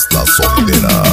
fiesta soltera.